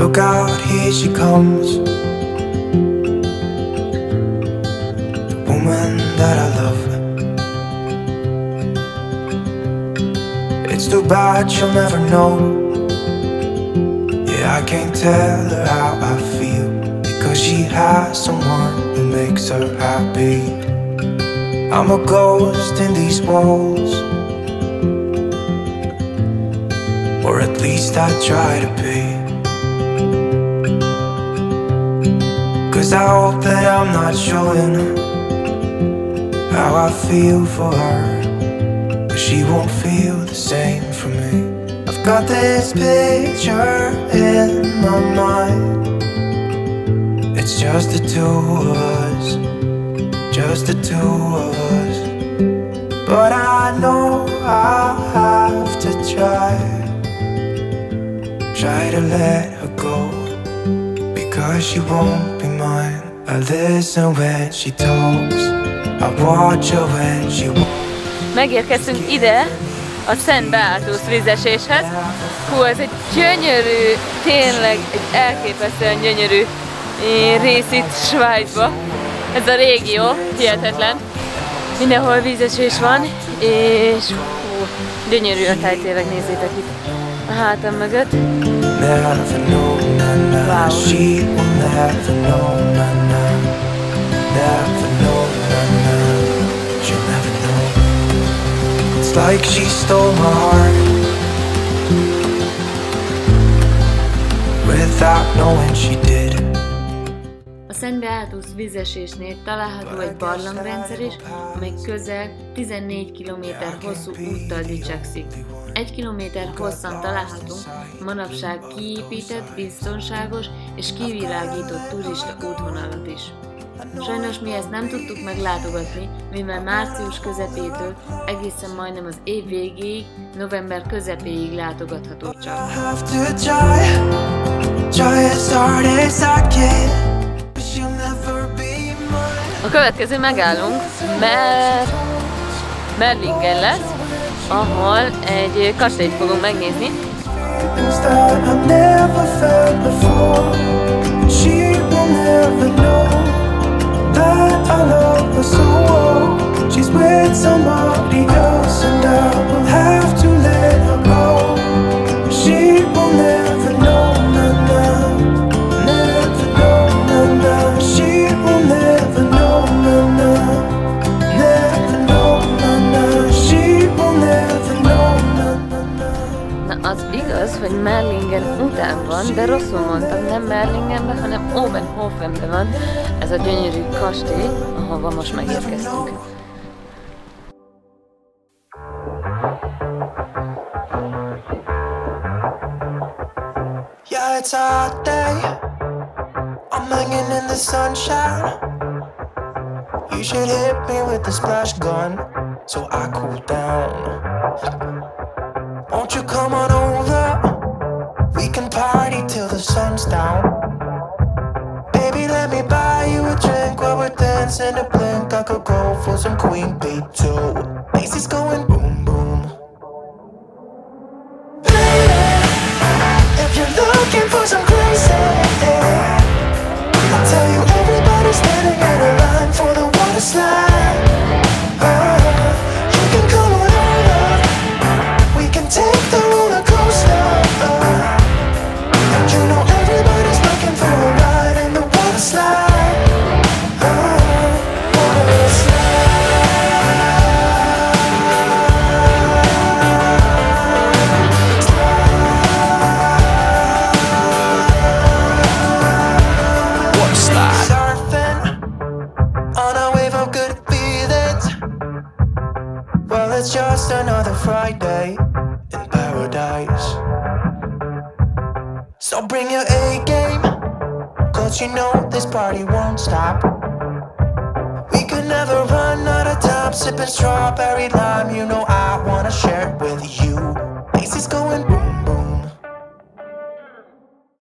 Look out, here she comes. The woman that I love. It's too bad she'll never know. Yeah, I can't tell her how I feel. Because she has someone who makes her happy. I'm a ghost in these walls. Or at least I try to be. I hope that I'm not showing her how I feel for her. But she won't feel the same for me. I've got this picture in my mind. It's just the two of us, just the two of us. But I know I have to try, try to let her go. Because she won't be mine. I listen when she talks, I watch her when she. Megérkeztünk ide, a Szent Beátusz vízeséshez. Hú, ez egy gyönyörű, tényleg egy elképesztően gyönyörű rész itt Svájcba. Ez a régió, hihetetlen. Mindenhol vízesés van, és hú, gyönyörű a táj, tényleg nézzétek itt a hátam mögött. Never know, na na. Wow. She will never know, na na. Never know, na na. She'll never know. It's like she stole my heart without knowing she did. Szent Beátusz vízesésnél található egy barlangrendszer is, amely közel 14 km hosszú úttal dicsekszik. Egy kilométer hosszan találhatunk manapság kiépített, biztonságos és kivilágított turista útvonalat is. Sajnos mi ezt nem tudtuk meglátogatni, mivel március közepétől egészen majdnem az év végéig, november közepéig látogatható csak. Következő megállunk, mert Merlingen lesz, ahol egy kastélyt fogunk megnézni. Things that I've never az igaz, hogy Merlingen után van, de rosszul mondtam, nem Merlingenben, hanem Obenhofenben van ez a gyönyörű kastély, ahova most megérkeztünk. Yeah, it's a hot day. I'm hanging in the sunshine. You should hit me with the splash gun so I cool down. Let me buy you a drink while we're dancing a blink. I could go for some Queen Bee too. Bass is going boom boom. If you're looking for some crazy, I'll tell you everybody's standing in Friday in paradise. So bring your A game, cause you know this party won't stop. We could never run out of time, sipping strawberry lime. You know I wanna share it with you.